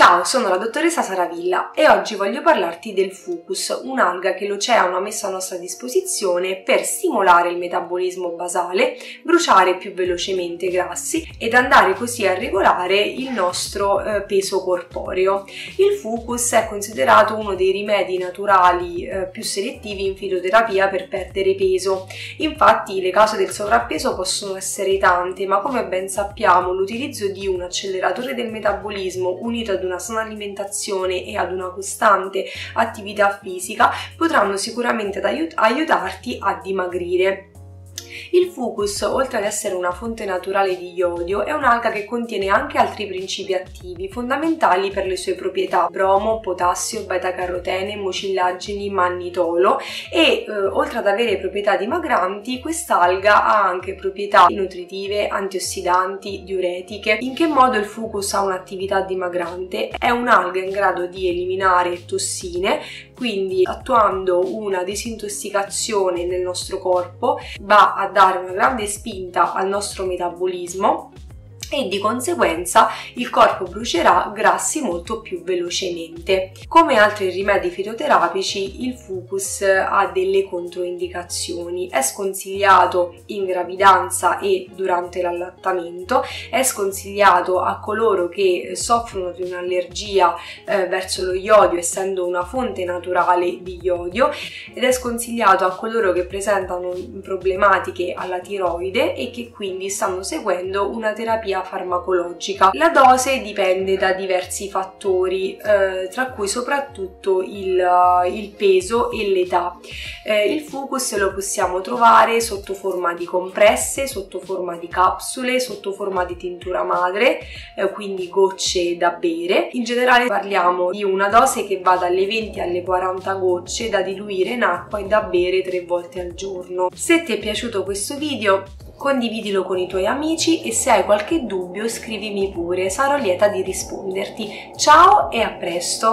Ciao, sono la dottoressa Saravilla e oggi voglio parlarti del fucus, un'alga che l'oceano ha messo a nostra disposizione per stimolare il metabolismo basale, bruciare più velocemente i grassi ed andare così a regolare il nostro eh, peso corporeo. Il fucus è considerato uno dei rimedi naturali eh, più selettivi in fitoterapia per perdere peso. Infatti le cause del sovrappeso possono essere tante, ma come ben sappiamo l'utilizzo di un acceleratore del metabolismo unito ad una sana alimentazione e ad una costante attività fisica potranno sicuramente aiut- aiutarti a dimagrire. Il fucus, oltre ad essere una fonte naturale di iodio, è un'alga che contiene anche altri principi attivi fondamentali per le sue proprietà: bromo, potassio, beta-carotene, mucillagini, mannitolo e eh, oltre ad avere proprietà dimagranti, quest'alga ha anche proprietà nutritive, antiossidanti, diuretiche. In che modo il fucus ha un'attività dimagrante? È un'alga in grado di eliminare tossine, quindi attuando una disintossicazione nel nostro corpo va a dare una grande spinta al nostro metabolismo e di conseguenza il corpo brucerà grassi molto più velocemente. Come altri rimedi fitoterapici, il fucus ha delle controindicazioni. È sconsigliato in gravidanza e durante l'allattamento, è sconsigliato a coloro che soffrono di un'allergia eh, verso lo iodio, essendo una fonte naturale di iodio, ed è sconsigliato a coloro che presentano problematiche alla tiroide e che quindi stanno seguendo una terapia farmacologica. La dose dipende da diversi fattori, eh, tra cui soprattutto il, il peso e l'età. Eh, il fucus lo possiamo trovare sotto forma di compresse, sotto forma di capsule, sotto forma di tintura madre, eh, quindi gocce da bere. In generale parliamo di una dose che va dalle 20 alle 40 gocce da diluire in acqua e da bere tre volte al giorno. Se ti è piaciuto questo video condividilo con i tuoi amici e se hai qualche dubbio scrivimi pure, sarò lieta di risponderti. Ciao e a presto!